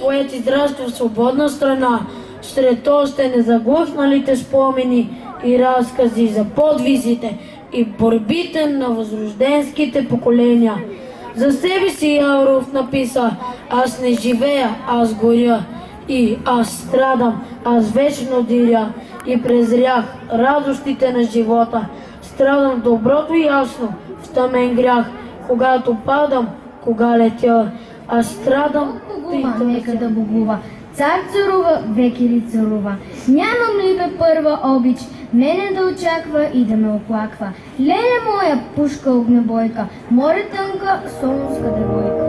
поет израства в свободна страна, сред още незаглъхналите спомени и разкази за подвизите и борбите на възрожденските поколения. За себе си Яуров написа «Аз не живея, аз горя» и «Аз страдам, аз вечно диря» и презрях радостите на живота. Страдам доброто ясно, в тъмен грях, когато падам, кога летя. Аз страдам, Богува, нека да богува. Цар царува, веки ли царува. Нямам ли бе първа обич, мене да очаква и да ме оплаква. Леля моя, пушка огнебойка, море тънка, солунска девойка.